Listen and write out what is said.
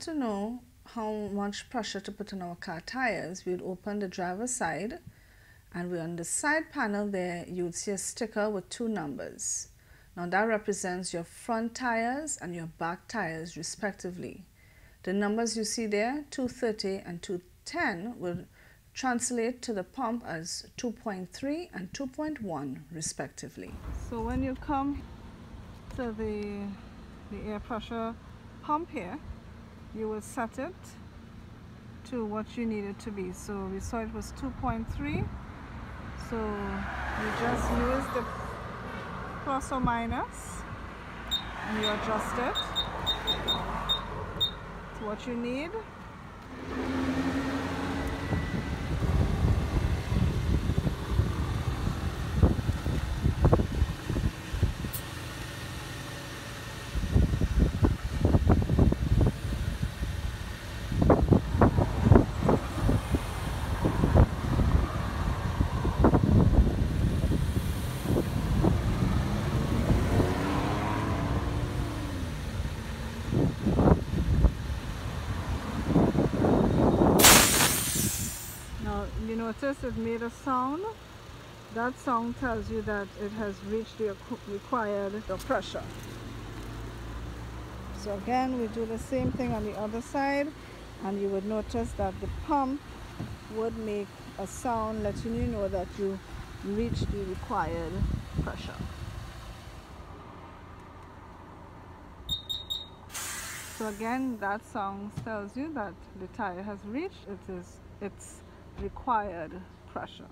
to know how much pressure to put on our car tires, we would open the driver's side and we on the side panel there you would see a sticker with two numbers. Now that represents your front tires and your back tires respectively. The numbers you see there, 230 and 210, will translate to the pump as 2.3 and 2.1 respectively. So when you come to the, the air pressure pump here, you will set it to what you need it to be. So we saw it was 2.3. So you just use the plus or minus and you adjust it to what you need. Notice it made a sound that sound tells you that it has reached the required pressure. So again we do the same thing on the other side and you would notice that the pump would make a sound letting you know that you reached the required pressure. So again that sound tells you that the tire has reached it is its required pressure.